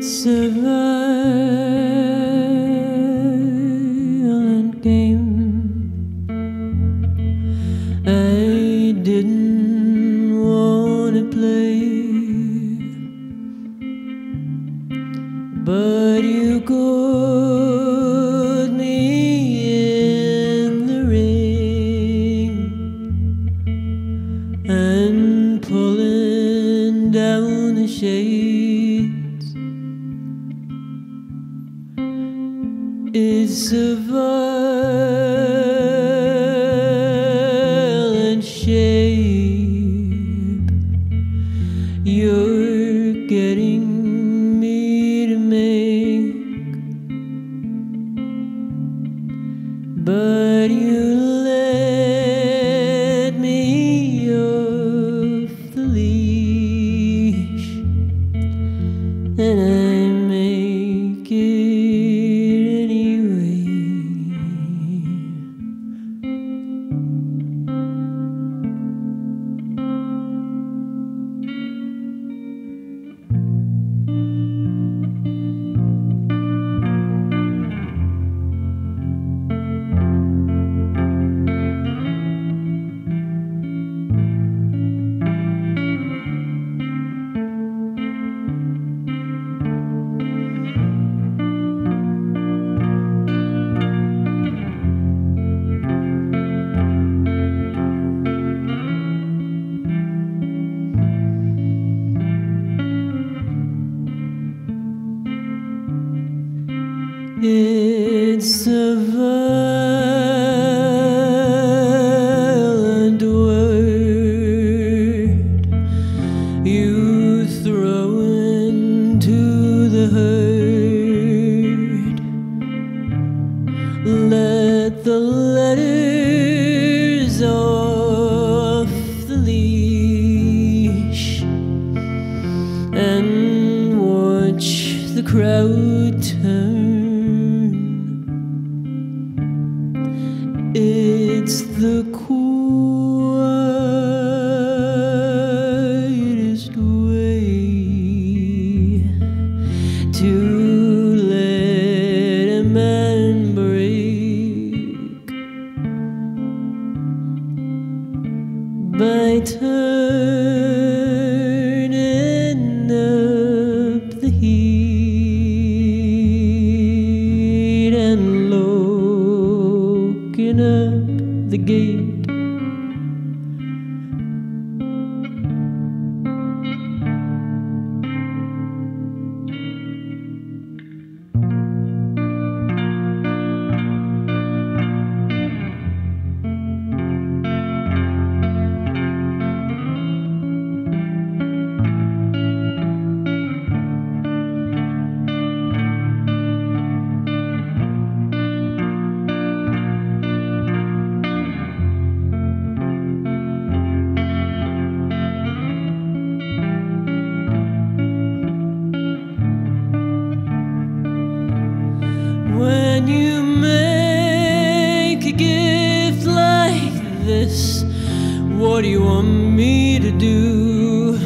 It's a It's a violent shape. You're getting me to make, but you let me off the leash, and I It's a violent word you throw into the herd. Let the letters off the leash and watch the crowd turn. It's the quietest way to let a man break. By turning When you make a gift like this, what do you want me to do?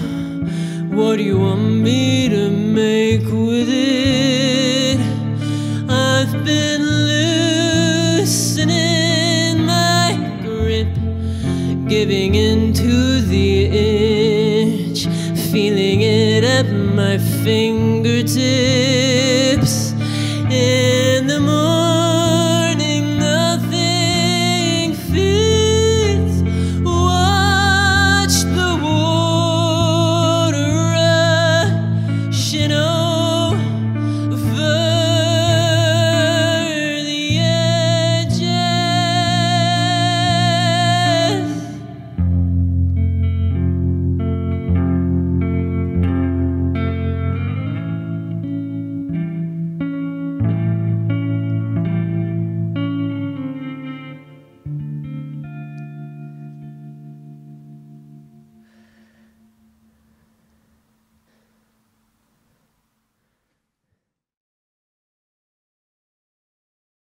What do you want me to make with it? I've been loosening my grip, giving into the itch, feeling it at my fingertips.